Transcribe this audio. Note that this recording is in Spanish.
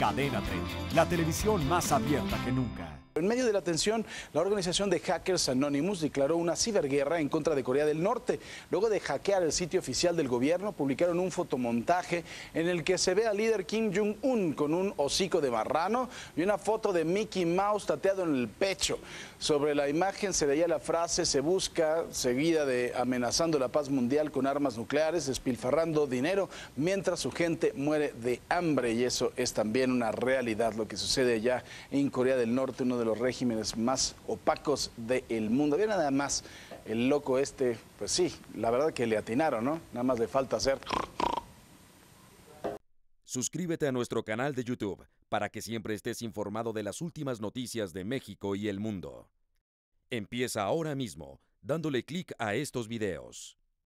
Cadena 30, la televisión más abierta que nunca. En medio de la tensión, la organización de hackers Anonymous declaró una ciberguerra en contra de Corea del Norte. Luego de hackear el sitio oficial del gobierno, publicaron un fotomontaje en el que se ve al líder Kim Jong-un con un hocico de marrano y una foto de Mickey Mouse tateado en el pecho. Sobre la imagen se veía la frase se busca, seguida de amenazando la paz mundial con armas nucleares, despilfarrando dinero mientras su gente muere de hambre. Y eso es también una realidad, lo que sucede allá en Corea del Norte, uno de los regímenes más opacos del mundo. Había nada más el loco este, pues sí, la verdad que le atinaron, ¿no? Nada más le falta hacer... Suscríbete a nuestro canal de YouTube para que siempre estés informado de las últimas noticias de México y el mundo. Empieza ahora mismo dándole clic a estos videos.